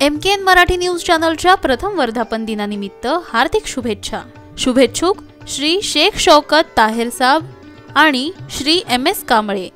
M K N Marathi news चॅनलच्या प्रथम वर्धापन दिनानिमित्त हार्दिक शुभेच्छा. शुभेच्छुक श्री शेख शौकत ताहेर साब आणि श्री एम एस कांबळे.